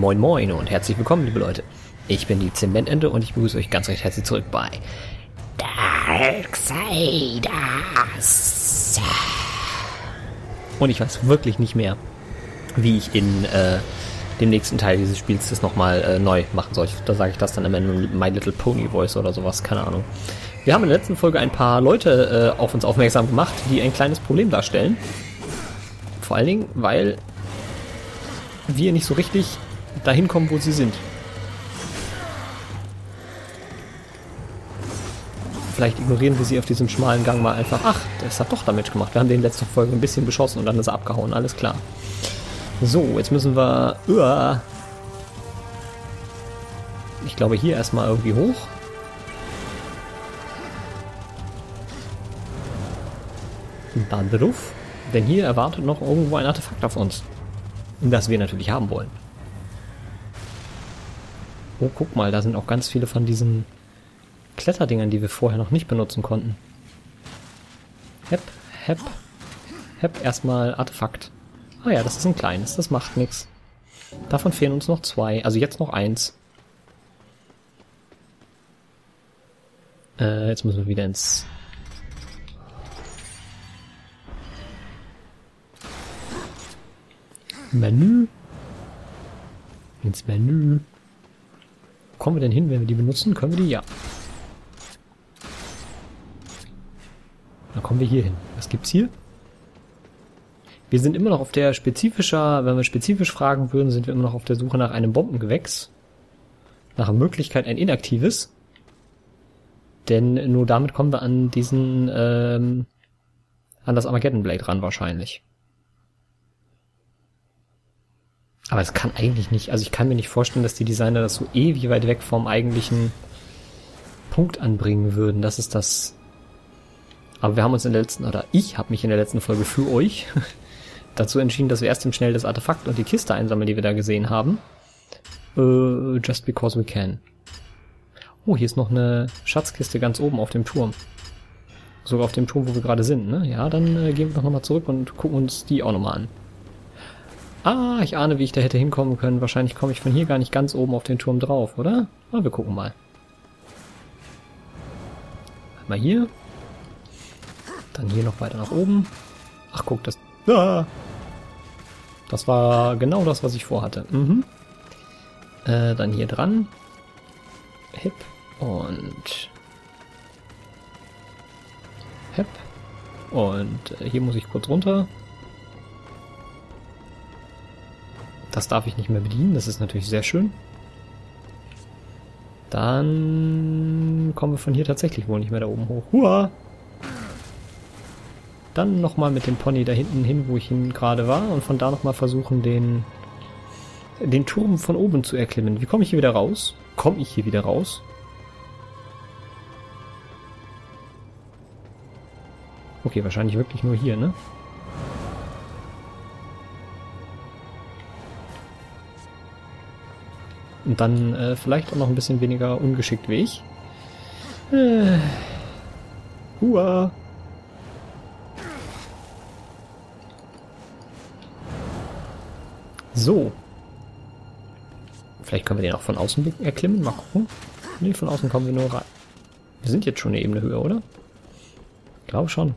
Moin Moin und herzlich willkommen, liebe Leute. Ich bin die Zementente und ich begrüße euch ganz recht herzlich zurück bei Darksiders. Und ich weiß wirklich nicht mehr, wie ich in äh, dem nächsten Teil dieses Spiels das nochmal äh, neu machen soll. Da sage ich das dann immer in My Little Pony Voice oder sowas, keine Ahnung. Wir haben in der letzten Folge ein paar Leute äh, auf uns aufmerksam gemacht, die ein kleines Problem darstellen. Vor allen Dingen, weil wir nicht so richtig dahin kommen, wo sie sind. Vielleicht ignorieren wir sie auf diesem schmalen Gang mal einfach. Ach, das hat doch Damage gemacht. Wir haben den letzten Folge ein bisschen beschossen und dann ist er abgehauen. Alles klar. So, jetzt müssen wir... Uah. Ich glaube hier erstmal irgendwie hoch. Da drauf. Denn hier erwartet noch irgendwo ein Artefakt auf uns. Das wir natürlich haben wollen. Oh, guck mal, da sind auch ganz viele von diesen Kletterdingern, die wir vorher noch nicht benutzen konnten. Hep, hep, hep, erstmal Artefakt. Ah ja, das ist ein kleines, das macht nichts. Davon fehlen uns noch zwei, also jetzt noch eins. Äh, jetzt müssen wir wieder ins Menü. Ins Menü. Kommen wir denn hin, wenn wir die benutzen? Können wir die? Ja. Dann kommen wir hier hin. Was gibt's hier? Wir sind immer noch auf der spezifischer, wenn wir spezifisch fragen würden, sind wir immer noch auf der Suche nach einem Bombengewächs. Nach Möglichkeit ein inaktives. Denn nur damit kommen wir an diesen, ähm, an das Armageddon Blade ran wahrscheinlich. Aber es kann eigentlich nicht, also ich kann mir nicht vorstellen, dass die Designer das so ewig weit weg vom eigentlichen Punkt anbringen würden. Das ist das. Aber wir haben uns in der letzten, oder ich habe mich in der letzten Folge für euch dazu entschieden, dass wir erst im Schnell das Artefakt und die Kiste einsammeln, die wir da gesehen haben. Uh, just because we can. Oh, hier ist noch eine Schatzkiste ganz oben auf dem Turm. Sogar auf dem Turm, wo wir gerade sind, ne? Ja, dann äh, gehen wir doch nochmal zurück und gucken uns die auch nochmal an. Ah, ich ahne, wie ich da hätte hinkommen können. Wahrscheinlich komme ich von hier gar nicht ganz oben auf den Turm drauf, oder? Aber wir gucken mal. Mal hier. Dann hier noch weiter nach oben. Ach, guck, das... Ah! Das war genau das, was ich vorhatte. Mhm. Äh, dann hier dran. Hip. Und... Hip. Und äh, hier muss ich kurz runter. Das darf ich nicht mehr bedienen, das ist natürlich sehr schön. Dann kommen wir von hier tatsächlich wohl nicht mehr da oben hoch. Hua! Dann nochmal mit dem Pony da hinten hin, wo ich hin gerade war und von da nochmal versuchen, den, den Turm von oben zu erklimmen. Wie komme ich hier wieder raus? Komme ich hier wieder raus? Okay, wahrscheinlich wirklich nur hier, ne? Und dann äh, vielleicht auch noch ein bisschen weniger ungeschickt wie ich. Äh. Hua. So. Vielleicht können wir den auch von außen erklimmen. Mal gucken. Nee, von außen kommen wir nur rein. Wir sind jetzt schon eine Ebene höher, oder? Ich glaube schon.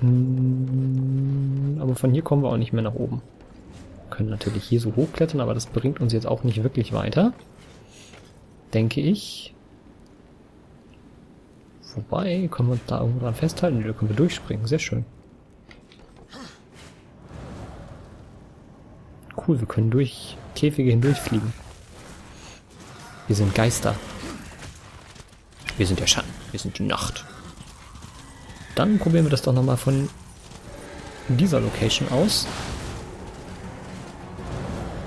Hm, aber von hier kommen wir auch nicht mehr nach oben können natürlich hier so hochklettern, aber das bringt uns jetzt auch nicht wirklich weiter. Denke ich. Wobei, können wir uns da irgendwo dran festhalten? Da können wir durchspringen. Sehr schön. Cool, wir können durch Käfige hindurchfliegen. Wir sind Geister. Wir sind der Schatten. Wir sind die Nacht. Dann probieren wir das doch nochmal von dieser Location aus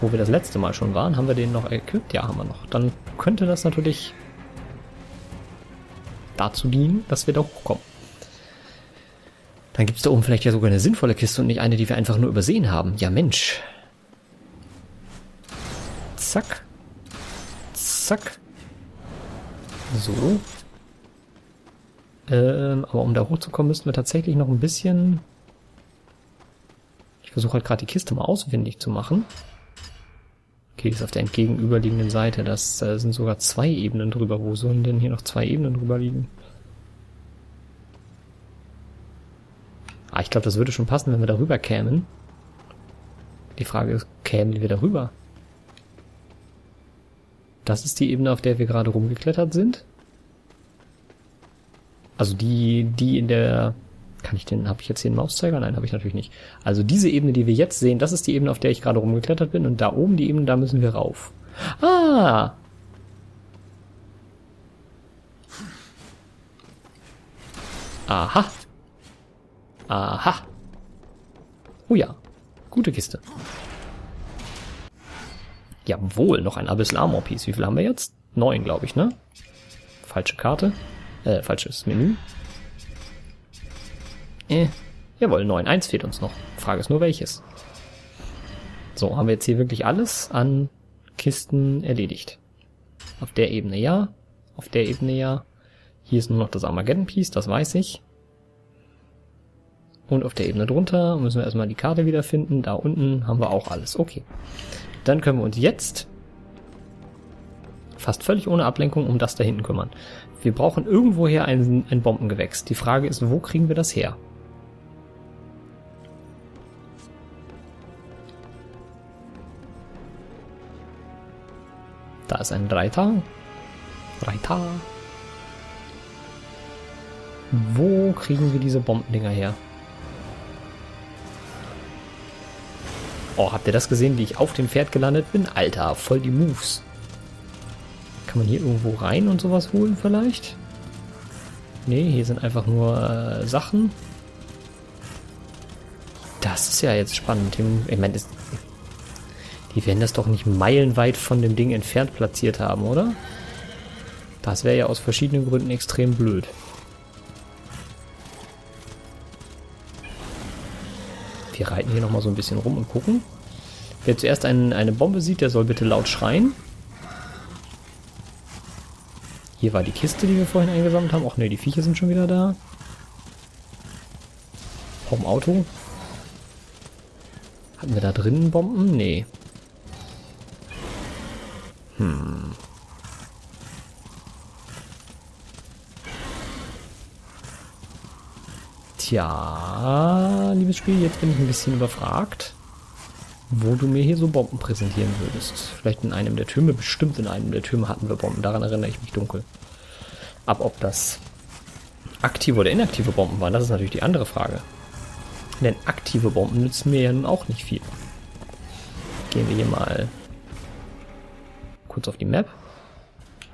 wo wir das letzte Mal schon waren, haben wir den noch equipped? Ja, haben wir noch. Dann könnte das natürlich dazu dienen, dass wir da hochkommen. Dann gibt es da oben vielleicht ja sogar eine sinnvolle Kiste und nicht eine, die wir einfach nur übersehen haben. Ja, Mensch. Zack. Zack. So. Ähm, aber um da hochzukommen, müssten wir tatsächlich noch ein bisschen versuche halt gerade die Kiste mal auswendig zu machen. Okay, ist auf der entgegenüberliegenden Seite. Das äh, sind sogar zwei Ebenen drüber. Wo sollen denn hier noch zwei Ebenen drüber liegen? Ah, ich glaube, das würde schon passen, wenn wir darüber kämen. Die Frage ist, kämen wir darüber? Das ist die Ebene, auf der wir gerade rumgeklettert sind. Also die, die in der, kann ich den, habe ich jetzt hier einen Mauszeiger? Nein, habe ich natürlich nicht. Also diese Ebene, die wir jetzt sehen, das ist die Ebene, auf der ich gerade rumgeklettert bin und da oben die Ebene, da müssen wir rauf. Ah! Aha. Aha. Oh ja. Gute Kiste. Jawohl, noch ein Abyssal Armor Piece. Wie viel haben wir jetzt? Neun, glaube ich, ne? Falsche Karte. Äh, falsches Menü. Äh, jawohl, neun. Eins fehlt uns noch. Frage ist nur welches. So, haben wir jetzt hier wirklich alles an Kisten erledigt. Auf der Ebene ja. Auf der Ebene ja. Hier ist nur noch das Armageddon Piece, das weiß ich. Und auf der Ebene drunter müssen wir erstmal die Karte wiederfinden. Da unten haben wir auch alles. Okay. Dann können wir uns jetzt fast völlig ohne Ablenkung um das da hinten kümmern. Wir brauchen irgendwoher ein, ein Bombengewächs. Die Frage ist, wo kriegen wir das her? Da ist ein Reiter. Reiter. Wo kriegen wir diese Bombendinger her? Oh, habt ihr das gesehen, wie ich auf dem Pferd gelandet bin? Alter, voll die Moves. Kann man hier irgendwo rein und sowas holen vielleicht? Nee, hier sind einfach nur äh, Sachen. Das ist ja jetzt spannend. Ich meine, die werden das doch nicht meilenweit von dem Ding entfernt platziert haben, oder? Das wäre ja aus verschiedenen Gründen extrem blöd. Wir reiten hier nochmal so ein bisschen rum und gucken. Wer zuerst ein, eine Bombe sieht, der soll bitte laut schreien. Hier war die Kiste, die wir vorhin eingesammelt haben. Ach ne, die Viecher sind schon wieder da. Vom Auto. Hatten wir da drinnen Bomben? Nee. Hm. Tja, liebes Spiel, jetzt bin ich ein bisschen überfragt, wo du mir hier so Bomben präsentieren würdest. Vielleicht in einem der Türme, bestimmt in einem der Türme hatten wir Bomben, daran erinnere ich mich dunkel. Ab ob das aktive oder inaktive Bomben waren, das ist natürlich die andere Frage. Denn aktive Bomben nützen mir ja nun auch nicht viel. Gehen wir hier mal kurz auf die Map.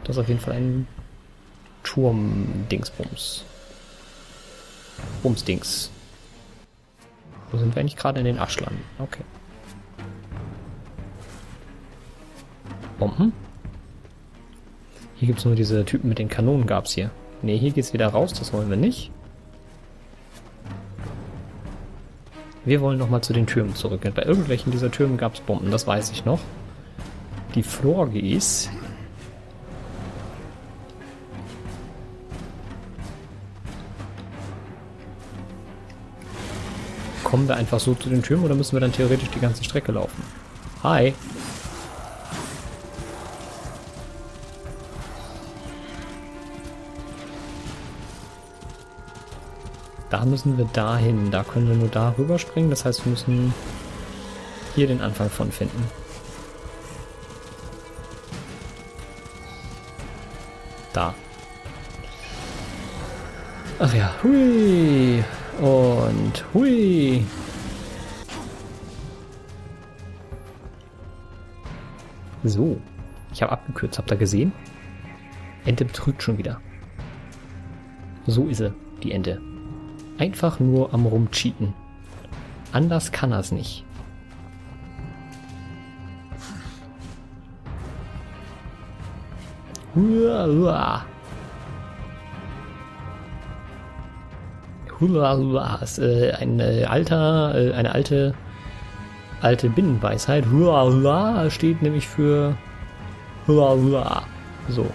Das ist auf jeden Fall ein Turm-Dingsbums. Bumsdings. Wo sind wir eigentlich gerade in den Aschlanden? Okay. Bomben? Hier gibt es nur diese Typen mit den Kanonen gab es hier. Ne, hier geht's wieder raus, das wollen wir nicht. Wir wollen nochmal zu den Türmen zurück. Bei irgendwelchen dieser Türmen gab es Bomben, das weiß ich noch. Die Florges Kommen wir einfach so zu den Türmen oder müssen wir dann theoretisch die ganze Strecke laufen? Hi. Da müssen wir dahin. Da können wir nur da rüberspringen. Das heißt, wir müssen hier den Anfang von finden. Ach ja, hui. Und hui. So. Ich habe abgekürzt. Habt ihr gesehen? Ente betrügt schon wieder. So ist sie, die Ente. Einfach nur am rumcheaten. Anders kann er es nicht. Uah, uah. Ein äh, alter, äh, eine alte, alte Binnenweisheit. Steht nämlich für. So.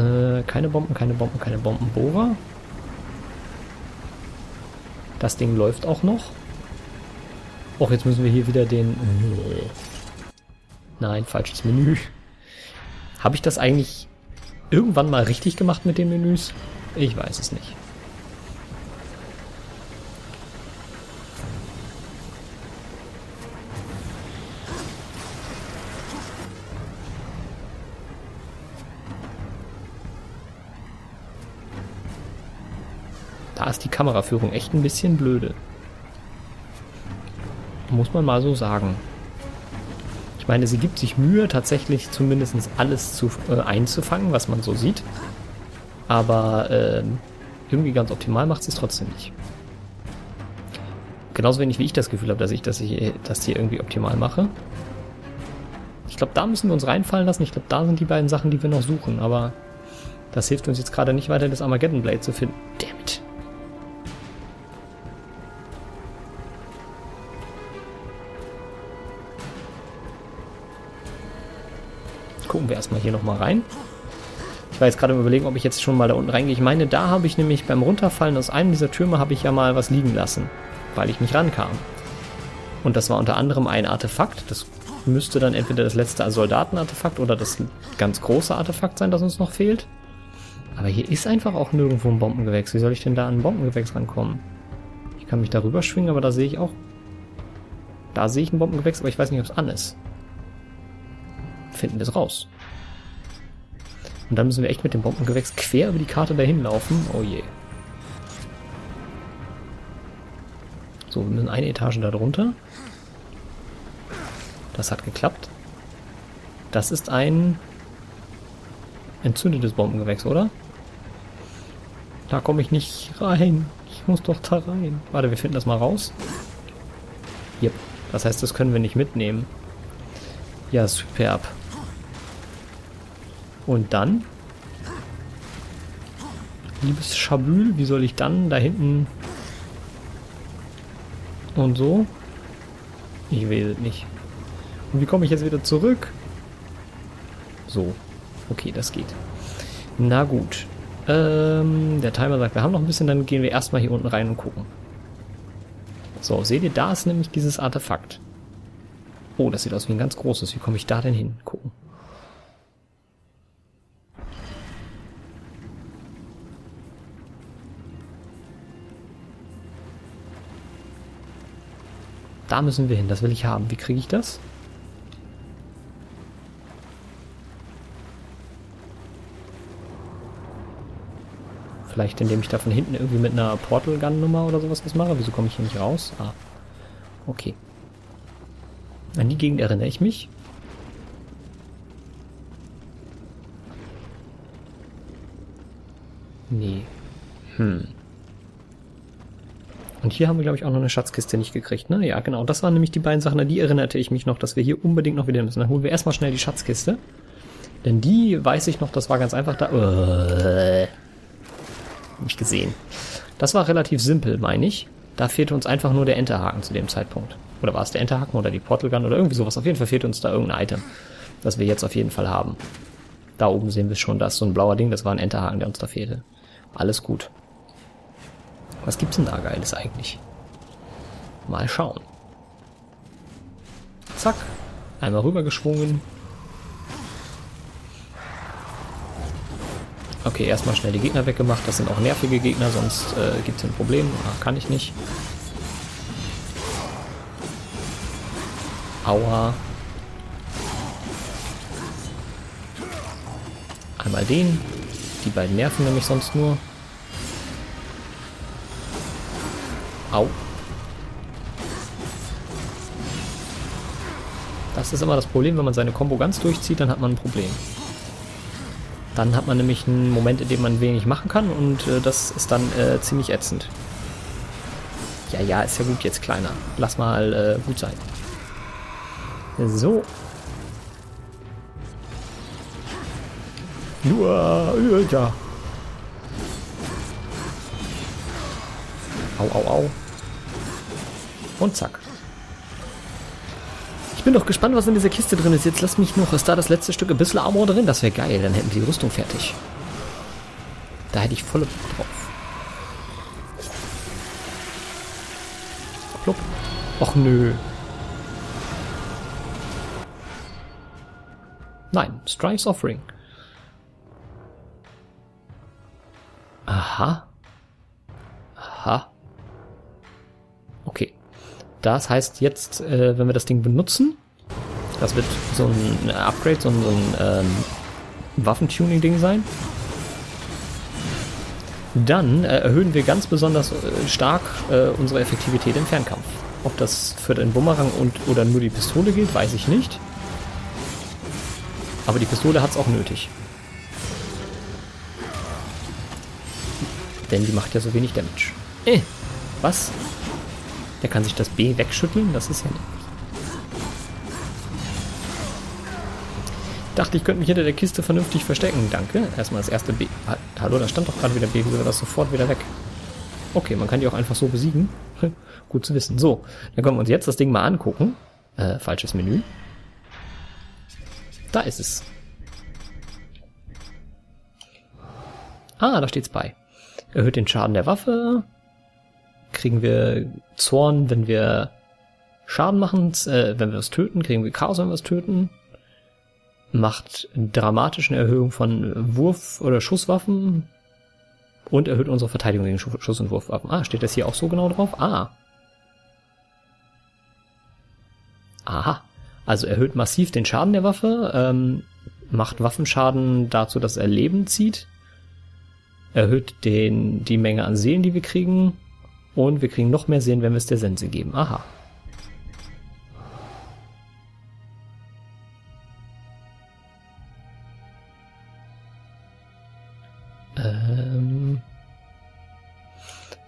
Äh, keine Bomben, keine Bomben, keine Bombenbohrer. Das Ding läuft auch noch. Och, jetzt müssen wir hier wieder den... Nein, falsches Menü. Habe ich das eigentlich irgendwann mal richtig gemacht mit den Menüs? Ich weiß es nicht. Ist die Kameraführung echt ein bisschen blöde. Muss man mal so sagen. Ich meine, sie gibt sich Mühe, tatsächlich zumindest alles zu, äh, einzufangen, was man so sieht. Aber äh, irgendwie ganz optimal macht sie es trotzdem nicht. Genauso wenig wie ich das Gefühl habe, dass ich das hier, das hier irgendwie optimal mache. Ich glaube, da müssen wir uns reinfallen lassen. Ich glaube, da sind die beiden Sachen, die wir noch suchen. Aber das hilft uns jetzt gerade nicht weiter, das Armageddon Blade zu finden. Dammit. Erstmal hier nochmal rein. Ich war jetzt gerade überlegen, ob ich jetzt schon mal da unten reingehe. Ich meine, da habe ich nämlich beim Runterfallen aus einem dieser Türme habe ich ja mal was liegen lassen, weil ich mich rankam. Und das war unter anderem ein Artefakt. Das müsste dann entweder das letzte Soldatenartefakt oder das ganz große Artefakt sein, das uns noch fehlt. Aber hier ist einfach auch nirgendwo ein Bombengewächs. Wie soll ich denn da an ein Bombengewächs rankommen? Ich kann mich darüber schwingen, aber da sehe ich auch... Da sehe ich ein Bombengewächs, aber ich weiß nicht, ob es an ist. Finden wir es raus. Und dann müssen wir echt mit dem Bombengewächs quer über die Karte dahin laufen. Oh je. So, wir müssen eine Etage da drunter. Das hat geklappt. Das ist ein entzündetes Bombengewächs, oder? Da komme ich nicht rein. Ich muss doch da rein. Warte, wir finden das mal raus. Yep. Das heißt, das können wir nicht mitnehmen. Ja, superb. Und dann? Liebes Schabül, wie soll ich dann da hinten und so? Ich weiß es nicht. Und wie komme ich jetzt wieder zurück? So. Okay, das geht. Na gut. Ähm, der Timer sagt, wir haben noch ein bisschen, dann gehen wir erstmal hier unten rein und gucken. So, seht ihr, da ist nämlich dieses Artefakt. Oh, das sieht aus wie ein ganz großes. Wie komme ich da denn hin? Gucken. Da müssen wir hin, das will ich haben. Wie kriege ich das? Vielleicht indem ich da von hinten irgendwie mit einer Portal Gun Nummer oder sowas was mache. Wieso komme ich hier nicht raus? Ah. Okay. An die Gegend erinnere ich mich. Nee. Hm. Und hier haben wir, glaube ich, auch noch eine Schatzkiste nicht gekriegt, ne? Ja, genau. Das waren nämlich die beiden Sachen, an die erinnerte ich mich noch, dass wir hier unbedingt noch wieder müssen. Dann holen wir erstmal schnell die Schatzkiste. Denn die, weiß ich noch, das war ganz einfach da. Uh, nicht gesehen. Das war relativ simpel, meine ich. Da fehlte uns einfach nur der Enterhaken zu dem Zeitpunkt. Oder war es der Enterhaken oder die Portal Gun oder irgendwie sowas. Auf jeden Fall fehlt uns da irgendein Item, das wir jetzt auf jeden Fall haben. Da oben sehen wir schon, da so ein blauer Ding, das war ein Enterhaken, der uns da fehlte. Alles gut. Was gibt's denn da Geiles eigentlich? Mal schauen. Zack. Einmal rübergeschwungen. Okay, erstmal schnell die Gegner weggemacht. Das sind auch nervige Gegner, sonst äh, gibt es ein Problem. Ah, kann ich nicht. Aua. Einmal den. Die beiden nerven nämlich sonst nur. Au. Das ist immer das Problem, wenn man seine Combo ganz durchzieht, dann hat man ein Problem. Dann hat man nämlich einen Moment, in dem man wenig machen kann und äh, das ist dann äh, ziemlich ätzend. Ja, ja, ist ja gut jetzt kleiner. Lass mal äh, gut sein. So. Nur, äh, ja. Au, au, au. Und zack. Ich bin doch gespannt, was in dieser Kiste drin ist. Jetzt lass mich noch. Ist da das letzte Stück ein bisschen Armor drin? Das wäre geil. Dann hätten wir die Rüstung fertig. Da hätte ich volle drauf. Plupp. Och nö. Nein, Strife's Offering. Aha. Aha. Okay. Das heißt jetzt, äh, wenn wir das Ding benutzen, das wird so ein Upgrade, so ein, so ein ähm, Waffentuning-Ding sein. Dann äh, erhöhen wir ganz besonders äh, stark äh, unsere Effektivität im Fernkampf. Ob das für den Bumerang und oder nur die Pistole gilt, weiß ich nicht. Aber die Pistole hat es auch nötig. Denn die macht ja so wenig Damage. Äh, was? Der kann sich das B wegschütteln? Das ist ja nicht. Dachte, ich könnte mich hinter der Kiste vernünftig verstecken. Danke. Erstmal das erste B. Hallo, da stand doch gerade wieder B. Wieso war das sofort wieder weg? Okay, man kann die auch einfach so besiegen. Gut zu wissen. So, dann können wir uns jetzt das Ding mal angucken. Äh, falsches Menü. Da ist es. Ah, da steht's bei. Erhöht den Schaden der Waffe. Kriegen wir Zorn, wenn wir Schaden machen, äh, wenn wir es töten. Kriegen wir Chaos, wenn wir es töten macht dramatischen Erhöhung von Wurf- oder Schusswaffen und erhöht unsere Verteidigung gegen Schuss- und Wurfwaffen. Ah, steht das hier auch so genau drauf? Ah. Aha. Also erhöht massiv den Schaden der Waffe, ähm, macht Waffenschaden dazu, dass er Leben zieht, erhöht den, die Menge an Seelen, die wir kriegen, und wir kriegen noch mehr Seelen, wenn wir es der Sense geben. Aha.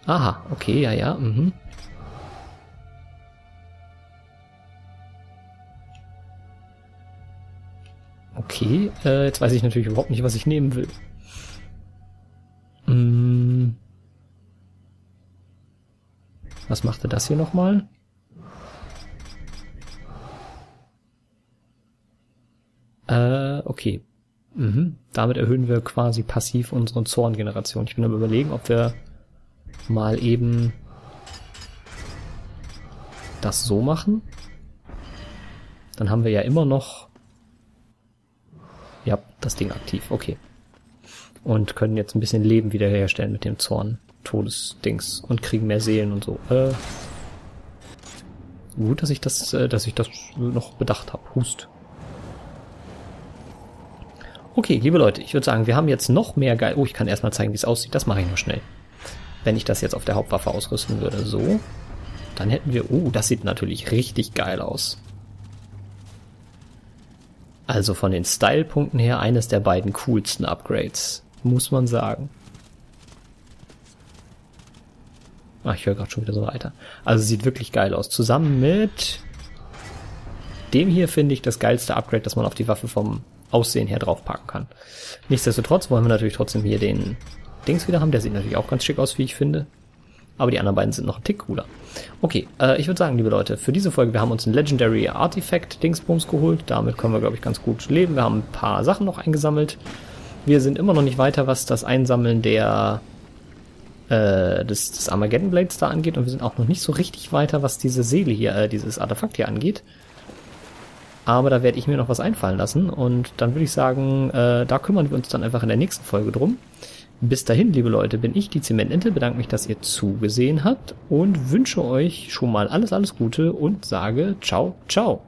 Aha, okay, ja, ja. Mhm. Okay, äh, jetzt weiß ich natürlich überhaupt nicht, was ich nehmen will. Was machte das hier nochmal? Äh, okay. Mhm. Damit erhöhen wir quasi passiv unsere Zorngeneration. Ich bin aber überlegen, ob wir mal eben das so machen. Dann haben wir ja immer noch ja, das Ding aktiv. Okay. Und können jetzt ein bisschen Leben wiederherstellen mit dem Zorn. Todesdings. Und kriegen mehr Seelen und so. Äh, gut, dass ich das, äh, dass ich das noch bedacht habe. Hust. Okay, liebe Leute, ich würde sagen, wir haben jetzt noch mehr geil. Oh, ich kann erstmal zeigen, wie es aussieht. Das mache ich noch schnell wenn ich das jetzt auf der Hauptwaffe ausrüsten würde. So. Dann hätten wir... Oh, das sieht natürlich richtig geil aus. Also von den Style-Punkten her eines der beiden coolsten Upgrades. Muss man sagen. Ach, ich höre gerade schon wieder so weiter. Also sieht wirklich geil aus. Zusammen mit dem hier finde ich das geilste Upgrade, das man auf die Waffe vom Aussehen her draufpacken kann. Nichtsdestotrotz wollen wir natürlich trotzdem hier den Dings wieder haben. Der sieht natürlich auch ganz schick aus, wie ich finde. Aber die anderen beiden sind noch ein Tick cooler. Okay, äh, ich würde sagen, liebe Leute, für diese Folge, wir haben uns ein Legendary Artifact Dingsbums geholt. Damit können wir, glaube ich, ganz gut leben. Wir haben ein paar Sachen noch eingesammelt. Wir sind immer noch nicht weiter, was das Einsammeln der äh, des, des Armageddon Blades da angeht. Und wir sind auch noch nicht so richtig weiter, was diese Seele hier, äh, dieses Artefakt hier angeht. Aber da werde ich mir noch was einfallen lassen. Und dann würde ich sagen, äh, da kümmern wir uns dann einfach in der nächsten Folge drum. Bis dahin, liebe Leute, bin ich die Zementente, bedanke mich, dass ihr zugesehen habt und wünsche euch schon mal alles, alles Gute und sage ciao, ciao.